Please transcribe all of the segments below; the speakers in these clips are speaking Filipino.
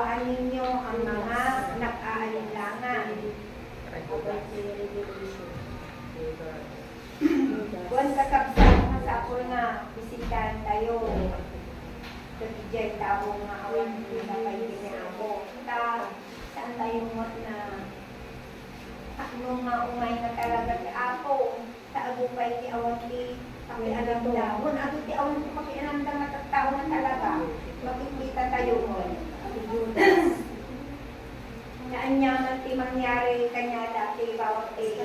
Kaawaan ninyo ang mga nag-aalinlangan. Buwan kakabsat masapol nga, bisitahan tayo. Kagijay tao nga awan nila kayo ako. Ta, saan tayo mo na ano nga umay na talaga ti ako. Sa agupay ti awan ti pakialam da. Kung ano ti awan ti pakialam da matatao na talaga. Makikita tayo mo. Naan niya man ti mangyari kanya dati bawat ti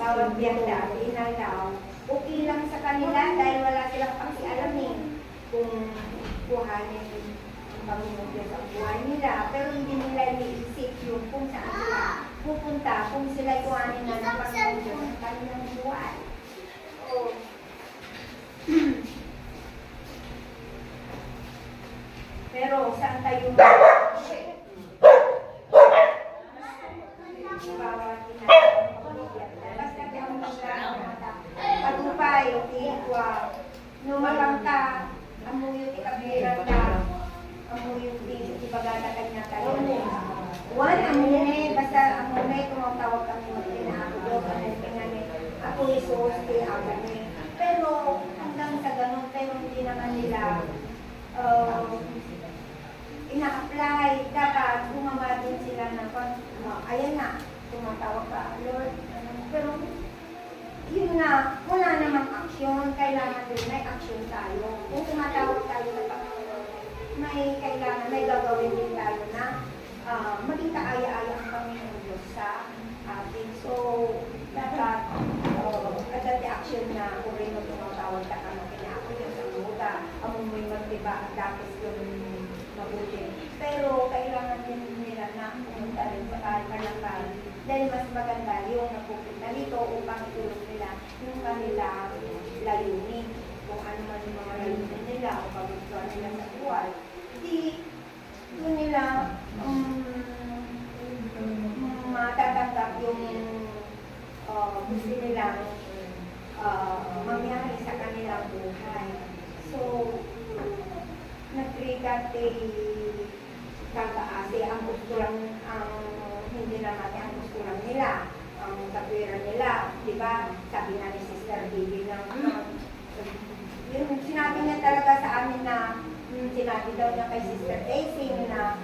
bawat biyak dati inalaw. Okay lang sa kanila dahil wala silang pakialam eh kung buhanin ang Panginoon Diyos ang buhay nila. Pero hindi nila iniisip yung kung saan sila pupunta, kung sila iwanin na ng Panginoon Diyos ang kanilang buhay. Oh. Pero saan tayo Pagupay, tiwa, numalang ka, amuyo ti kabiran ka, amuyo ti ti bagata kanya tayo. One, amune, basta amune, tumatawag kami mo ako doon, ano tingnan ako isos, ni. Pero hanggang sa ganun, pero hindi naman nila uh, ina-apply, dapat gumawa din sila pag, uh, ayan na, tumatawag ka, Lord, ano, pero yun na, wala namang aksyon, kailangan din may aksyon tayo. Kung tumatawag tayo sa Panginoon, may kailangan, may gagawin din tayo na uh, maging kaaya-aya ang Panginoon Diyos sa atin. So, dapat uh, agad action na kung rin mo tumatawag ka ka na ako yung sa muda, among may magdiba at dapat yung mabuti. Pero kailangan din nila na pumunta rin sa kalakalan dahil mas maganda yung napupunta dito upang itulong nila yung kanilang layunin. Kung ano man yung mga layunin nila o paggustuhan nila sa buhay. Di, yun nila um, matatanggap yung uh, gusto nilang uh, mangyari sa kanilang buhay. So, nagregate kagaase ang gusto ang hindi na natin ang gusto lang nila ang kapwiran nila di ba? Sabi na ni Sister Bibi na uh, yun sinabi niya talaga sa amin na hmm, sinabi daw niya kay Sister Daisy na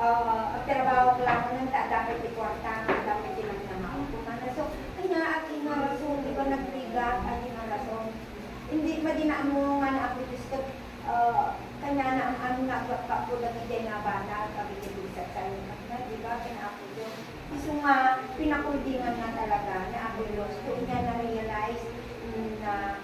uh, ang trabaho ko lang nun dapat ikwarta dapat ilang na. Maupunan so kaya at ina rason di ba nagrigat at ina rason hindi madinaan mo nga na ako Diyos ko uh, kanya na ang ano na po na hindi na bata kami ni sa sayo di ba? Pinapo iso nga pinakundingan na talaga na ako Diyos kung niya na-realize na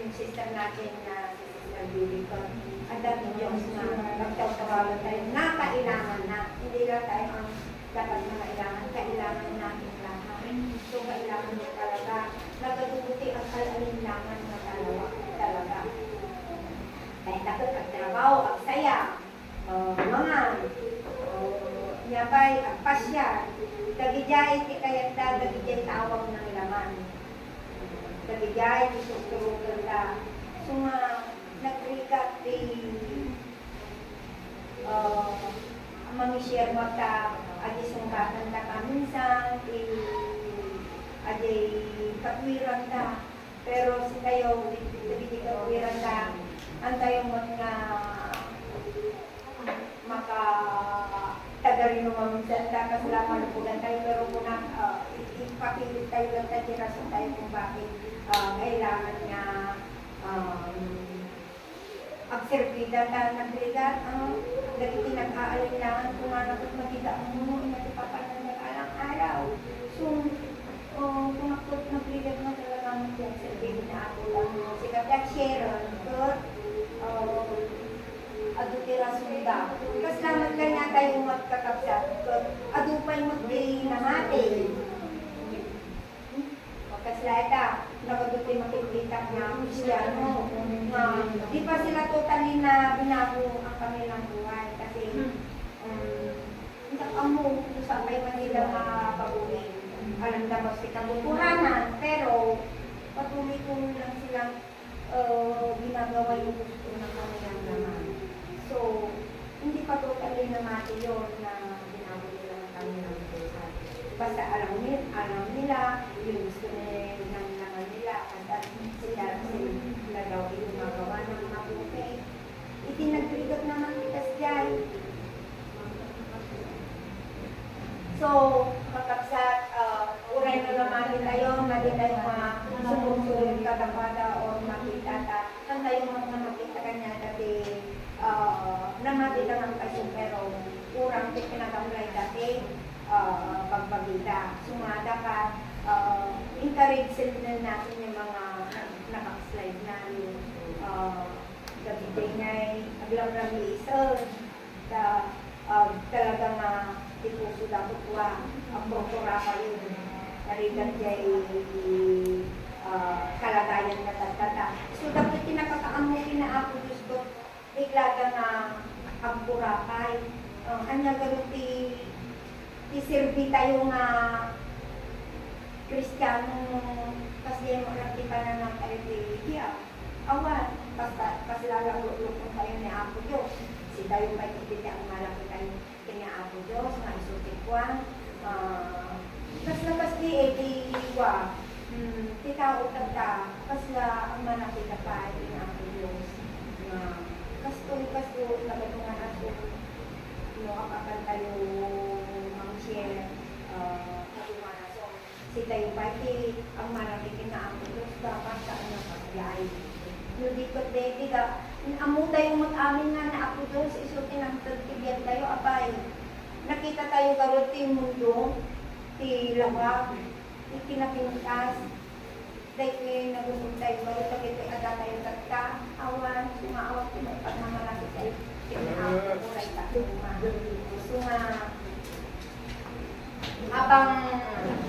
yung sister natin na si Sister Billy ko ang dami Diyos na nagtawtawalan tayo na kailangan na. Hindi lang tayo ang dapat na kailangan kailangan natin lahat. So kailangan mo talaga nagadubuti ang kalalinlangan na talaga talaga. Dahil dapat ang trabaho, ang saya, uh, mga, uh, yabay, ang pasya, dagijay, ti kayat da, dagijay tawag ng laman. Dagijay, ti susturugan da. So nga, nagrikat ti, uh, mami-share mo ta, adi sungkatan ta kaminsan, ti, adi katwiran ta. Pero si kayo, di katwiran ta, antay mo nga kasi lamang napunan tayo pero kung uh, ipakilit tayo lang tayo rason tayo kung bakit uh, kailangan nga um, agserbida ka nagligat ano lagi tinag-aalinlangan kung ano kung magkita mo inatipapanan ng alang araw so uh, kung ako nagligat mo talaga mo yung agserbida na ako lang si Kapag Sharon good uh, adutira sunda. Kas naman kanya tayo magkakapsat. Adupay magdi na hati. Kaslata, nakadupay makikita na Kristiano. Na, di pa sila totally na binago ang kanilang buhay. Kasi, um, amo, sa kay Manila makapabuhin. Alam ba si kabubuhanan, pero patuloy-tuloy lang silang uh, ginagawa yung gusto ng kanilang naman. So, hindi pa totally na mati yun na ginagawa nila ng kanilang. Basta alam nila, alam nila, yung gusto nila ng naman nila, at sila sila daw yung gumagawa ng mabuti. Itinagrigot naman kita siya. So, kakapsat, uh, uray na naman tayo, mali tayo mga sumusunod katapada o makita ta. Ang tayo mga makita kanya dati, uh, namakita ng kasyon pero urang ti pinakamlay dati uh, pagpagita. Sumada ka, uh, encourage sila natin yung mga nakaslide na yung uh, gabi day na aglang rami isa ta uh, talagang uh, tipuso dapat wa ang prokura pa yun. Narigat jay uh, kalagayan na tatata. So dapat kinakakaamo kina ako gusto biglaga na ang purakay uh, anya ganun isirbi tayo nga Kristiyano kasi lang kita na ng relihiya awan basta kasi lalaro-lukong tayo ni Apo Diyos. Si tayo may kipiti ang malaki tayo kini Apo Diyos nga isutik kwa uh, kas na kas di eh di wa hmm, kita utag ka kas na ang malaki ka pa ni Apo Diyos. Kas to kas to nagatungan aso. No akakan tayo mang share uh, katungan aso si tayo pa di ang malaki kina Apo Diyos dapat sa ano pagyay yung dikot dati ka, amo tayo mag-amin nga na ako sa isutin ng tagtibyan tayo, abay. Nakita tayo karot ti mundo, ti lawag, ti kinapintas, dahil ko yung nagusog tayo, bayo takit ay aga tayo tagka, awan, sumaawat ko may pagmamalaki tayo, kinaawa ko ray tatuma. So abang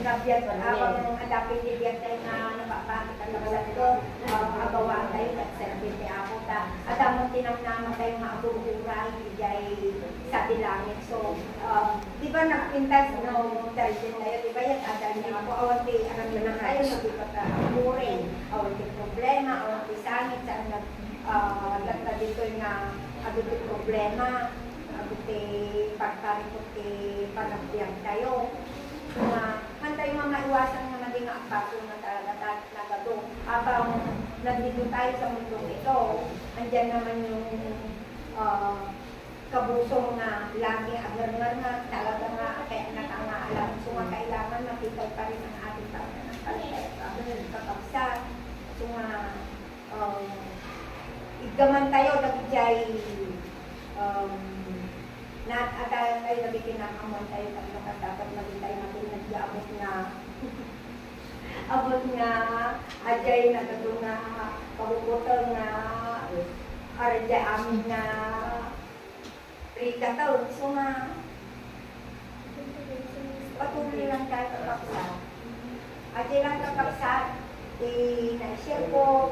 nabiyat, abang adapin di biyat tayo na napapakita ka sa ito, agawaan tayo at service ni ako ta. At among tinamnaman tayo nga abuburay, jay sa dilangit. So, um, di ba nagpintas no dahil tayo, di ba yan, adal niya ako, awan di, aram na lang tayo, nabibat ka amurin, awan di problema, awan di sangit, saan nag, uh, dito nga, agad di problema, pagkarikot di panagbiyak tayo. Nga, hantay mga maiwasan nga maging akbaso na talaga nagado. Habang nandito tayo sa mundong ito, andyan naman yung uh, kabusong na lagi agar-agar nga talaga nga kaya nakangaalam. So nga kailangan makita pa rin ang ating tawag ng kakapsat. So nga, um, igaman tayo, nagbijay, um, na at tayo nabi kinakamon tayo pag dapat maging tayo natin nag-aabot na abot nga ajay na kato nga paguputol nga arja amin nga rika taon so nga patuloy lang tayo kakapsat ajay lang kakapsat i na-share ko